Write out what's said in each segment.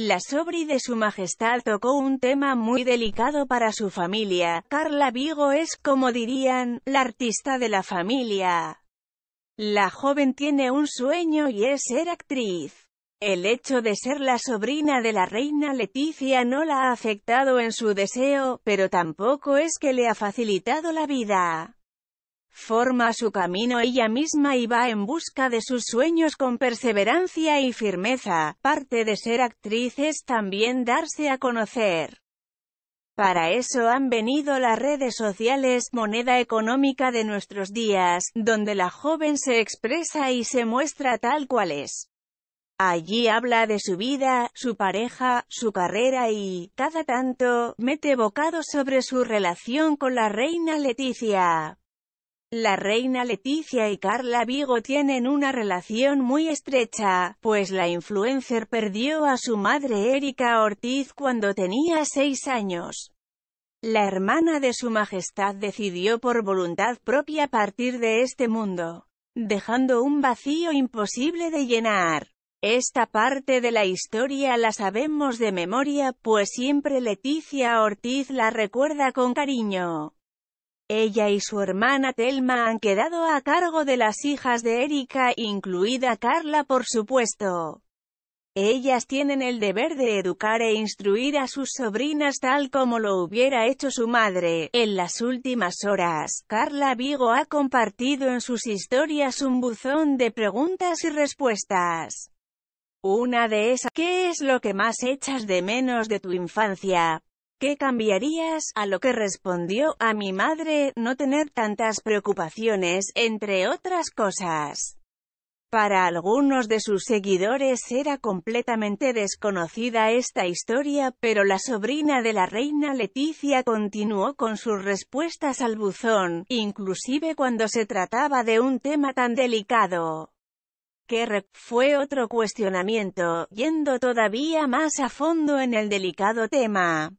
La sobri de su majestad tocó un tema muy delicado para su familia. Carla Vigo es, como dirían, la artista de la familia. La joven tiene un sueño y es ser actriz. El hecho de ser la sobrina de la reina Leticia no la ha afectado en su deseo, pero tampoco es que le ha facilitado la vida. Forma su camino ella misma y va en busca de sus sueños con perseverancia y firmeza. Parte de ser actriz es también darse a conocer. Para eso han venido las redes sociales, moneda económica de nuestros días, donde la joven se expresa y se muestra tal cual es. Allí habla de su vida, su pareja, su carrera y, cada tanto, mete bocado sobre su relación con la reina Leticia. La reina Leticia y Carla Vigo tienen una relación muy estrecha, pues la influencer perdió a su madre Erika Ortiz cuando tenía seis años. La hermana de su majestad decidió por voluntad propia partir de este mundo, dejando un vacío imposible de llenar. Esta parte de la historia la sabemos de memoria, pues siempre Leticia Ortiz la recuerda con cariño. Ella y su hermana Telma han quedado a cargo de las hijas de Erika, incluida Carla por supuesto. Ellas tienen el deber de educar e instruir a sus sobrinas tal como lo hubiera hecho su madre. En las últimas horas, Carla Vigo ha compartido en sus historias un buzón de preguntas y respuestas. Una de esas, ¿qué es lo que más echas de menos de tu infancia? ¿Qué cambiarías? A lo que respondió, a mi madre, no tener tantas preocupaciones, entre otras cosas. Para algunos de sus seguidores era completamente desconocida esta historia, pero la sobrina de la reina Leticia continuó con sus respuestas al buzón, inclusive cuando se trataba de un tema tan delicado que fue otro cuestionamiento, yendo todavía más a fondo en el delicado tema.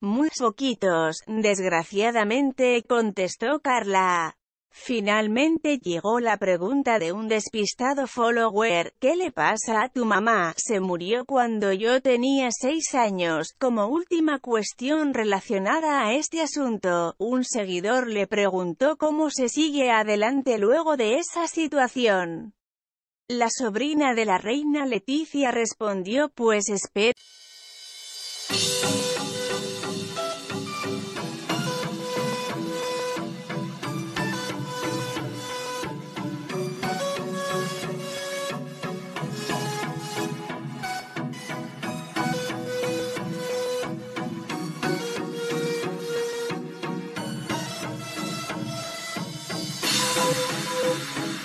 Muy poquitos, desgraciadamente, contestó Carla. Finalmente llegó la pregunta de un despistado follower, ¿qué le pasa a tu mamá? Se murió cuando yo tenía seis años. Como última cuestión relacionada a este asunto, un seguidor le preguntó cómo se sigue adelante luego de esa situación. La sobrina de la reina Leticia respondió pues espera. Música